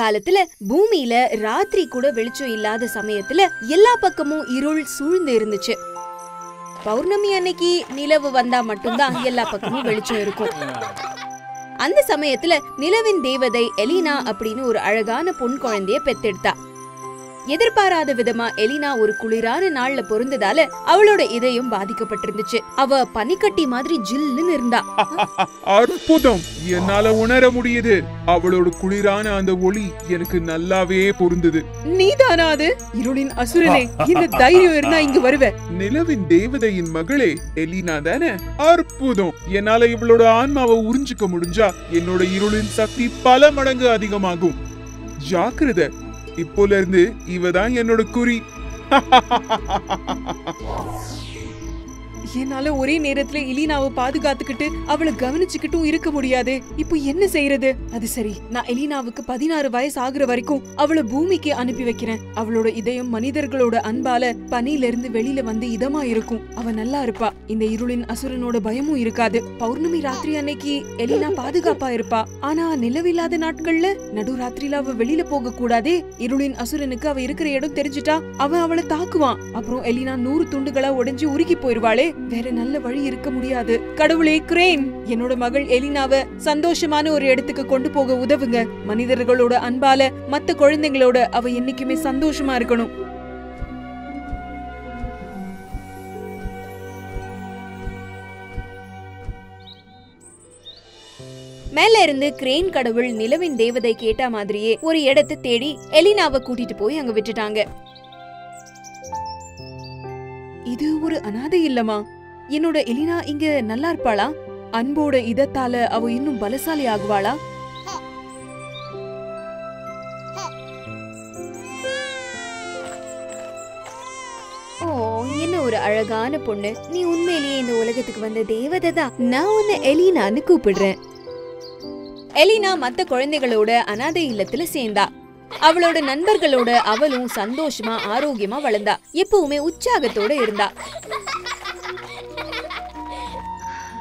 காலத்துல பூமியில ராத்திரி கூட வெளிச்சம் இல்லாத சமயத்துல எல்லா பக்கமும் இருள் சூழ்ந்து இருந்துச்சு. பௌர்ணமி அன்னைக்கு நிலவு வந்தா மட்டும்தான் எல்லா பக்கமும் வெளிச்சம் இருக்கும். அந்த சமயத்துல நிலவின் தேவதை எலினா அப்படின்னு ஒரு அழகான பொன் குழந்தைய பெத்தெடுத்தா. எதிர்பாராத விதமா எலினா ஒரு குளிரான நாள்ல பொருந்ததால அவளோட இதயம் பாதிக்கப்பட்டிருந்துச்சு. அவ பனிக்கட்டி மாதிரி ஜில்லுன்னு இருந்தா. அற்புதம்! என்னால உணர முடியுது. அவளோட குளிரான அந்த ஒளி எனக்கு நல்லாவே பொருந்தது. நீதானா அது? இருளின் அசுரனே இந்த தைரியம் இருந்தா இங்க வருவ. நிலவின் தேவதையின் மகளே எலினா தானே? அற்புதம்! என்னால இவளோட ஆன்மாவை உறிஞ்சிக்க முடிஞ்சா என்னோட இருளின் சக்தி பல மடங்கு அதிகமாகும். ஜாக்கிரதை! இப்போல இருந்து இவ தான் என்னோட குறி. என்னால ஒரே நேரத்துல எலினாவை பாதுகாத்துக்கிட்டு அவளை கவனிச்சுக்கிட்டும் இருக்க முடியாது. இப்போ என்ன செய்யறது அது சரி. நான் எலினாவுக்கு பதினாறு வயசு ஆகுற வரைக்கும் அவளை பூமிக்கு அனுப்பி வைக்கிறேன். அவளோட இதயம் மனிதர்களோட அன்பால பனியில இருந்து வெளியில வந்து இதமா இருக்கும். அவ நல்லா இருப்பா. இந்த இருளின் அசுரனோட பயமும் இருக்காது. பௌர்ணமி ராத்திரி அன்னைக்கு எலினா பாதுகாப்பா இருப்பா. ஆனா நிலவில்லாத நாட்கள்ல நடு ராத்திரியில அவ வெளியில போக கூடாதே. இருளின் அசுரனுக்கு அவ இருக்கிற இடம் தெரிஞ்சுட்டா அவன் அவளை தாக்குவான். அப்புறம் எலினா நூறு துண்டுகளா உடைஞ்சு உருகி போயிருவாளே. வேற நல்ல வழி இருக்க முடியாது. கடவுளே கிரேன் என்னோட மகள் எலினாவ சந்தோஷமான ஒரு இடத்துக்கு கொண்டு போக உதவுங்க. மனிதர்களோட அன்பால மத்த குழந்தைங்களோட அவ என்னைக்குமே சந்தோஷமா இருக்கணும். மேல இருந்து கிரேன் கடவுள் நிலவின் தேவதை கேட்ட மாதிரியே ஒரு இடத்தை தேடி எலினாவை கூட்டிட்டு போய் அங்க விட்டுட்டாங்க. இது ஒரு அனாதை இல்லமா என்னோட எலினா இங்க நல்லா இருப்பாளா? அன்போட இதத்தால அவ இன்னும் பலசாலி ஆகுவாளா? ஓ என்ன ஒரு அழகான பொண்ணு. நீ உண்மையிலேயே இந்த உலகத்துக்கு வந்த தேவதை தான். நான் உன்னை எலினான்னு கூப்பிடுறேன். எலினா மத்த குழந்தைகளோட அனாதை இல்லத்துல சேர்ந்தா. அவளோட நண்பர்களோட அவளும் சந்தோஷமா ஆரோக்கியமா வளர்ந்தா. எப்பவுமே உற்சாகத்தோட இருந்தா.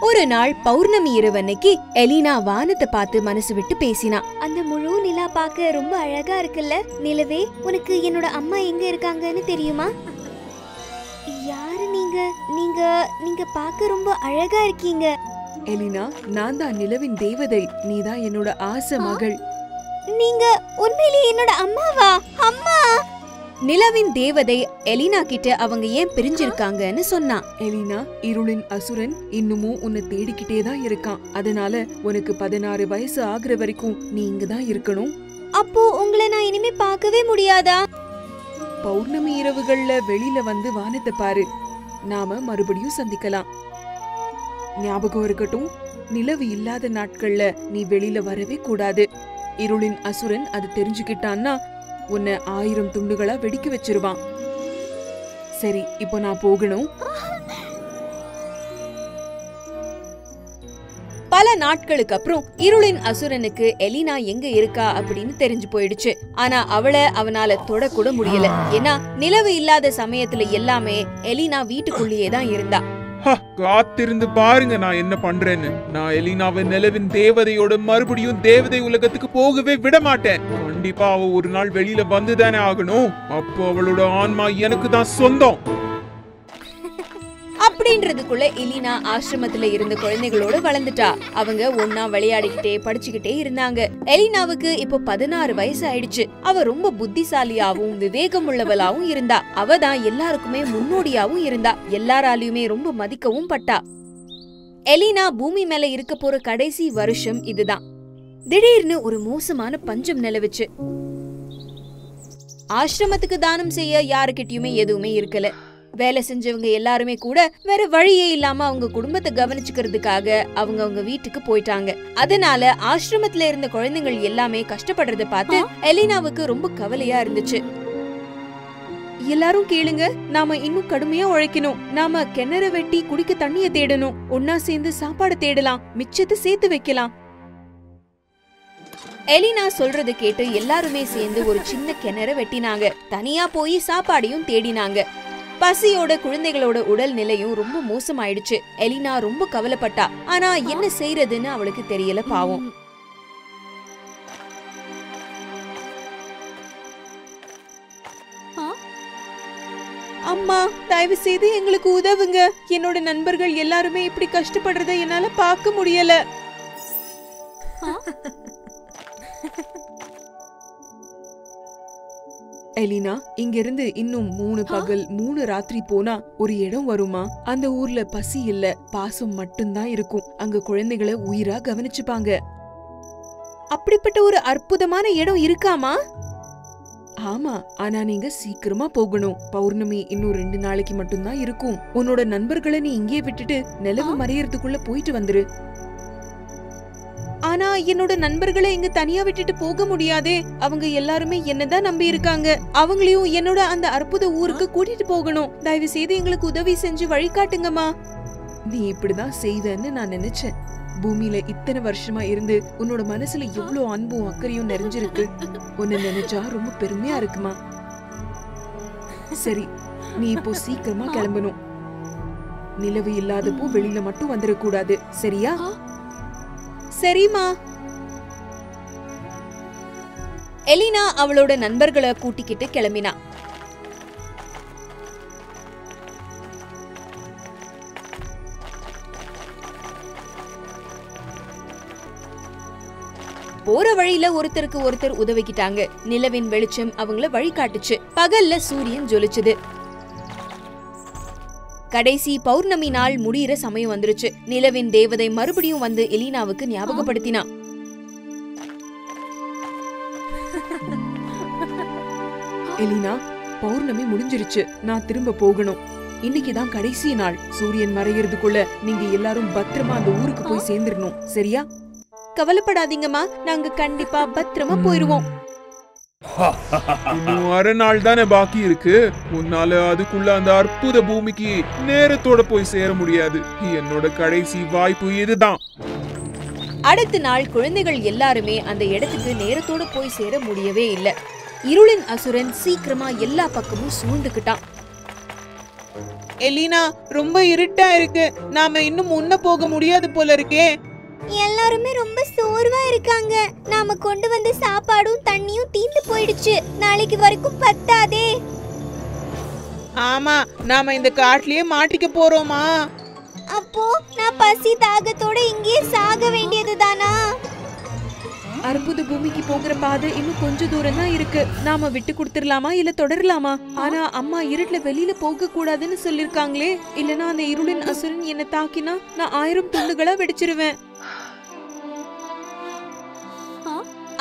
ஒரு நாள் பௌர்ணமி இரவன்னைக்கு எலினா வானத்தை பார்த்து மனசு விட்டு பேசினா. அந்த முழு நிலா பார்க்க ரொம்ப அழகா இருக்குல்ல? நிலவே உனக்கு என்னோட அம்மா எங்க இருக்காங்கன்னு தெரியுமா? யாரு நீங்க? நீங்க நீங்க பார்க்க ரொம்ப அழகா இருக்கீங்க. எலினா நான் தான் நிலவின் தேவதை. நீதான் என்னோட ஆசை மகள். நீங்க உண்மையிலேயே என்னோட அம்மாவா? அம்மா! நிலவின் தேவதை எலினா கிட்ட அவங்க ஏன் பிரிஞ்சிருக்காங்கன்னு சொன்னா. எலினா இருளின் அசுரன் இன்னமும் உன்னை தேடிக்கிட்டே தான் இருக்கான். அதனால உனக்கு பதினாறு வயசு ஆகுற வரைக்கும் நீ இங்க தான் இருக்கணும். அப்போ உங்களை நான் இனிமே பார்க்கவே முடியாதா? பௌர்ணமி இரவுகள்ல வெளியில வந்து வானத்தை பாரு. நாம மறுபடியும் சந்திக்கலாம். ஞாபகம் இருக்கட்டும். நிலவு இல்லாத நாட்கள்ல நீ வெளியில வரவே கூடாது. இருளின் அசுரன் அது தெரிஞ்சுக்கிட்டான்னா உன்னை ஆயிரம் துண்டுகளா வெடிக்க வச்சிருவான். சரி இப்போ நான் போகணும். பல நாட்களுக்கு அப்புறம் இருளின் அசுரனுக்கு எலினா எங்க இருக்கா அப்படின்னு தெரிஞ்சு போயிடுச்சு. ஆனா அவளை அவனால தொடக்கூட முடியல. ஏன்னா நிலவு இல்லாத சமயத்துல எல்லாமே எலினா வீட்டுக்குள்ளேயே தான் இருந்தா. காத்திருந்து பாருங்க நான் என்ன பண்றேன்னு. நான் எலினாவை நிலவின் தேவதையோட மறுபடியும் தேவதை உலகத்துக்கு போகவே விட மாட்டேன் கண்டிப்பா அவ ஒரு நாள் வெளியில வந்துதானே ஆகணும். அப்போ அவளோட ஆன்மா எனக்கு தான் சொந்தம். அப்படின்றதுக்குள்ள எலினா ஆசிரமத்துல இருந்த குழந்தைகளோட வளர்ந்துட்டா. அவங்க ஒன்னா விளையாடிக்கிட்டே படிச்சுக்கிட்டே இருந்தாங்க. எலினாவுக்கு இப்போ பதினாறு வயசு ஆயிடுச்சு. அவ ரொம்ப புத்திசாலியாவும் விவேகம் உள்ளவளாவும் இருந்தா. அவ தான் எல்லாருக்குமே முன்னோடியாவும் இருந்தா. எல்லாராலையுமே ரொம்ப மதிக்கவும் பட்டா. எலினா பூமி மேல இருக்க போற கடைசி வருஷம் இதுதான். திடீர்னு ஒரு மோசமான பஞ்சம் நிலவுச்சு. ஆசிரமத்துக்கு தானம் செய்ய யாருக்கிட்டயுமே எதுவுமே இருக்கல. வேலை செஞ்சவங்க எல்லாருமே கூட வேற வழியே இல்லாம அவங்க குடும்பத்தை கவனிச்சுக்கிறதுக்காக அவங்க அவங்க வீட்டுக்கு போயிட்டாங்க. அதனால ஆசிரமத்துல இருந்த குழந்தைகள் எல்லாமே கஷ்டப்படுறத பார்த்து எலினாவுக்கு ரொம்ப கவலையா இருந்துச்சு. எல்லாரும் கேளுங்க நாம இன்னும் கடுமையா உழைக்கணும். நாம கிணற வெட்டி குடிக்க தண்ணிய தேடணும். ஒன்னா சேர்ந்து சாப்பாடு தேடலாம். மிச்சத்தை சேர்த்து வைக்கலாம். எலினா சொல்றத கேட்டு எல்லாருமே சேர்ந்து ஒரு சின்ன கிணற வெட்டினாங்க. தனியா போய் சாப்பாடையும் தேடினாங்க. பசியோட குழந்தைகளோட உடல் நிலையும் ரொம்ப மோசமாயிடுச்சு. எலினா ரொம்ப கவலைப்பட்டா. ஆனா என்ன செய்யறதுன்னு அவளுக்கு தெரியல பாவம். அம்மா தயவு செய்து எங்களுக்கு உதவுங்க. என்னோட நண்பர்கள் எல்லாருமே இப்படி கஷ்டப்படுறத என்னால பார்க்க முடியல. எலினா இங்க இருந்து இன்னும் மூணு பகல் மூணு ராத்திரி போனா ஒரு இடம் வருமா? அந்த ஊர்ல பசி இல்ல பாசம் மட்டும்தான் இருக்கும். அங்க குழந்தைகளை உயிரா கவனிச்சுப்பாங்க. அப்படிப்பட்ட ஒரு அற்புதமான இடம் இருக்காமா? ஆமா ஆனா நீங்க சீக்கிரமா போகணும். பௌர்ணமி இன்னும் ரெண்டு நாளைக்கு மட்டும்தான் இருக்கும். உன்னோட நண்பர்களை நீ இங்கே விட்டுட்டு நிலவு மறையறதுக்குள்ள போயிட்டு வந்துரு. ஆனா என்னோட நண்பர்களை இங்க தனியா விட்டுட்டு போக முடியாதே. அவங்க எல்லாருமே என்னதான் நம்பி இருக்காங்க அவங்களையும் என்னோட அந்த அற்புத ஊருக்கு கூட்டிட்டு போகணும். தயவு செய்து எங்களுக்கு உதவி செஞ்சு வழிகாட்டுங்கம்மா. நீ இப்படிதான் செய்வேன்னு நான் நினைச்சேன். பூமியில இத்தனை வருஷமா இருந்து உன்னோட மனசுல எவ்வளவு அன்பும் அக்கறையும் நிறைஞ்சிருக்கு. உன்னை நினைச்சா ரொம்ப பெருமையா இருக்குமா? சரி நீ இப்போ சீக்கிரமா கிளம்பணும். நிலவு இல்லாதப்போ வெளியில மட்டும் வந்துடக்கூடாது சரியா? சரிம்மா. எலினா அவளோட நண்பர்களை கூட்டிக்கிட்டு கிளம்பினா. போற வழியில ஒருத்தருக்கு ஒருத்தர் உதவிக்கிட்டாங்க. நிலவின் வெளிச்சம் அவங்கள வழிகாட்டுச்சு. பகல்ல சூரியன் ஜொலிச்சுது. கடைசி பௌர்ணமி நாள் முடியிற சமயம் வந்துருச்சு. நிலவின் தேவதை மறுபடியும் வந்து எலினாவுக்கு ஞாபகப்படுத்தினா. எலினா பௌர்ணமி முடிஞ்சிருச்சு. நான் திரும்ப போகணும். இன்னைக்கு தான் கடைசி நாள். சூரியன் மறையறதுக்குள்ள நீங்க எல்லாரும் பத்திரமா அந்த ஊருக்கு போய் சேர்ந்துடணும் சரியா? கவலைப்படாதீங்கம்மா. நாங்க கண்டிப்பா பத்திரமா போயிருவோம். இன்னும் அரை நாள் தானே பாக்கி இருக்கு. உன்னால அதுக்குள்ள அந்த அற்புத பூமிக்கு நேரத்தோட போய் சேர முடியாது. என்னோட கடைசி வாய்ப்பு இதுதான். அடுத்த நாள் குழந்தைகள் எல்லாருமே அந்த இடத்துக்கு நேரத்தோட போய் சேர முடியவே இல்ல. இருளின் அசுரன் சீக்கிரமா எல்லா பக்கமும் சூழ்ந்துக்கிட்டான் எலினா ரொம்ப இருட்டா இருக்கு. நாம இன்னும் முன்ன போக முடியாது போல இருக்கே. எல்லாருமே ரொம்ப சோர்வா இருக்காங்க. நாம கொண்டு வந்த சாப்பாடும் தண்ணியும் தீந்து போயிடுச்சு. நாளைக்கு வரைக்கும் பத்தாதே. ஆமா நாம இந்த காட்டுலயே மாட்டிக்க போறோமா? அப்போ நான் பசி தாகத்தோட இங்கேயே சாக வேண்டியதுதானா அற்புத பூமிக்கு போகிற பாதை இன்னும் கொஞ்ச தூரம் தான் இருக்கு. நாம விட்டு கொடுத்துடலாமா இல்ல தொடரலாமா? ஆனா அம்மா இருட்டுல வெளியில போக கூடாதுன்னு சொல்லிருக்காங்களே இல்லனா அந்த இருளின் அசுரன் என்ன தாக்கினா நான் ஆயிரம் துண்டுகளா வெடிச்சிருவேன்.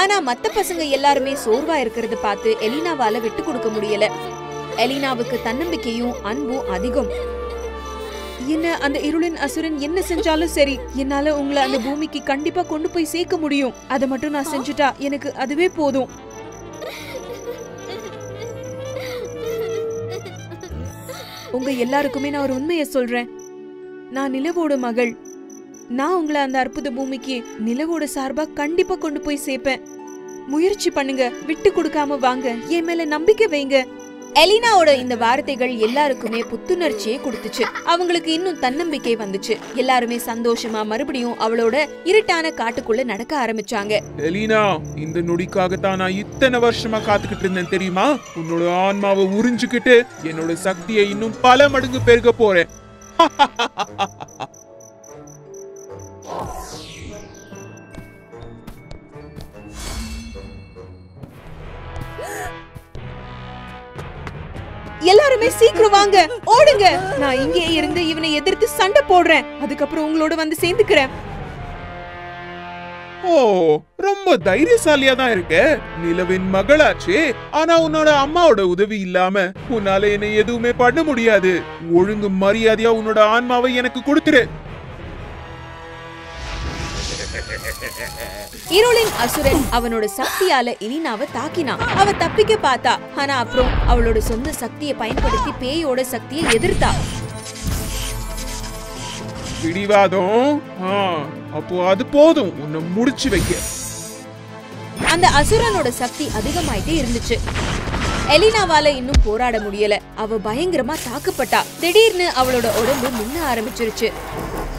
ஆனா மத்த பசங்க எல்லாருமே சோர்வா இருக்கிறத பார்த்து எலினாவால விட்டு கொடுக்க முடியல. எலினாவுக்கு தன்னம்பிக்கையும் அன்பும் அதிகம். என்ன அந்த இருளின் அசுரன் என்ன செஞ்சாலும் சரி என்னால உங்களை அந்த பூமிக்கு கண்டிப்பா கொண்டு போய் சேர்க்க முடியும். அதை மட்டும் நான் செஞ்சுட்டா எனக்கு அதுவே போதும். உங்க எல்லாருக்குமே நான் ஒரு உண்மையை சொல்றேன். நான் நிலவோட மகள். நான் உங்களை அந்த அற்புத பூமிக்கு நிலவோட சார்பா கண்டிப்பா கொண்டு போய் சேர்ப்பேன். முயற்சி பண்ணுங்க விட்டு கொடுக்காம வாங்க என் மேல நம்பிக்கை வைங்க. எலினாவோட இந்த வார்த்தைகள் எல்லாருக்குமே புத்துணர்ச்சியை கொடுத்துச்சு. அவங்களுக்கு இன்னும் தன்னம்பிக்கை வந்துச்சு. எல்லாருமே சந்தோஷமா மறுபடியும் அவளோட இருட்டான காட்டுக்குள்ள நடக்க ஆரம்பிச்சாங்க. எலினா இந்த நொடிக்காகத்தான் நான் இத்தனை வருஷமா காத்துக்கிட்டு இருந்தேன் தெரியுமா? உன்னோட ஆன்மாவை உறிஞ்சுக்கிட்டு என்னோட சக்தியை இன்னும் பல மடங்கு பெருக போறேன். எல்லாருமே சீக்கிரம் வாங்க ஓடுங்க. நான் இங்கே இருந்து இவனை எதிர்த்து சண்டை போடுறேன். அதுக்கப்புறம் உங்களோட வந்து சேர்ந்துக்கிறேன். ஓ ரொம்ப தைரியசாலியா தான் இருக்க. நிலவின் மகளாச்சே. ஆனா உன்னோட அம்மாவோட உதவி இல்லாம உன்னால என்ன எதுவுமே பண்ண முடியாது. ஒழுங்கு மரியாதையா உன்னோட ஆன்மாவை எனக்கு கொடுத்துரு. இருளின் அசுரன் அவனோட சக்தியால எலினாவை தாக்கினான். அவ தப்பிக்க பார்த்தா ஆனா அப்புறம் அவளோட சொந்த சக்தியை பயன்படுத்தி பேயோட சக்தியை எதிர்த்தா. பிடிவாதம்? அப்போ அது போதும். உன்னை முடிச்சு வைக்க. அந்த அசுரனோட சக்தி அதிகமாயிட்டே இருந்துச்சு. எலினாவால இன்னும் போராட முடியல. அவ பயங்கரமா தாக்கப்பட்டா. திடீர்னு அவளோட உடம்பு மின்ன ஆரம்பிச்சிருச்சு.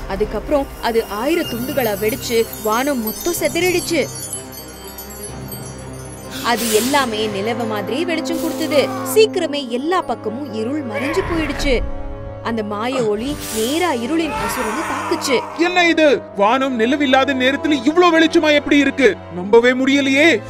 அதுக்கப்புறம் அது ஆயிர துண்டுகளா வெடிச்சு வானம் மொத்தம் செதறிடுச்சு. அது எல்லாமே நிலவ மாதிரியே வெளிச்சம் கொடுத்தது. சீக்கிரமே எல்லா பக்கமும் இருள் மறைஞ்சு போயிடுச்சு. அந்த மாய ஒளி நேரா இருளின் அசுரனை தாக்குச்சு. என்ன இது? வானம் நிலவில்லாத நேரத்துல இவ்ளோ வெளிச்சமா எப்படி இருக்கு? நம்பவே முடியலையே.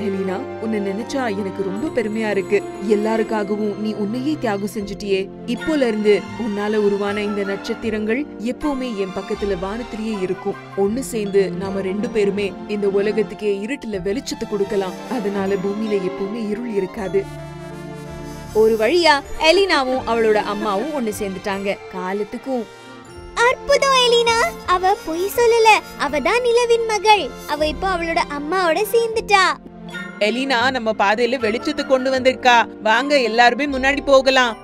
எலினா உன்னை நினைச்சா எனக்கு ரொம்ப பெருமையா இருக்கு. எல்லாருக்காகவும் நீ உன்னையே தியாகம் செஞ்சுட்டியே. இப்போல இருந்து உன்னால உருவான இந்த நட்சத்திரங்கள் எப்பவுமே என் பக்கத்துல வானத்திலேயே இருக்கும். ஒண்ணு சேர்ந்து நாம ரெண்டு பேருமே இந்த உலகத்துக்கே இருட்டுல வெளிச்சத்தை கொடுக்கலாம். அதனால பூமியில எப்பவுமே இருள் இருக்காது. ஒரு வழியா எலினாவும் அவளோட அம்மாவும் ஒண்ணு சேர்ந்துட்டாங்க. காலத்துக்கும். அற்புதம் எலினா அவ பொய் சொல்லல. அவ தான் நிலவின் மகள். அவ இப்போ அவளோட அம்மாவோட சேர்ந்துட்டா. எலினா நம்ம பாதையில வெளிச்சத்தை கொண்டு வந்திருக்கா. வாங்க எல்லாருமே முன்னாடி போகலாம்.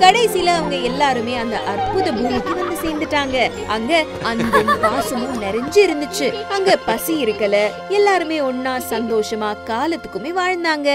கடைசியில அவங்க எல்லாருமே அந்த அற்புத பூமிக்கு வந்து சேர்ந்துட்டாங்க. அங்க அந்த பாசமும் நிறைஞ்சு இருந்துச்சு. அங்க பசி இருக்கல. எல்லாருமே ஒன்னா சந்தோஷமா காலத்துக்குமே வாழ்ந்தாங்க.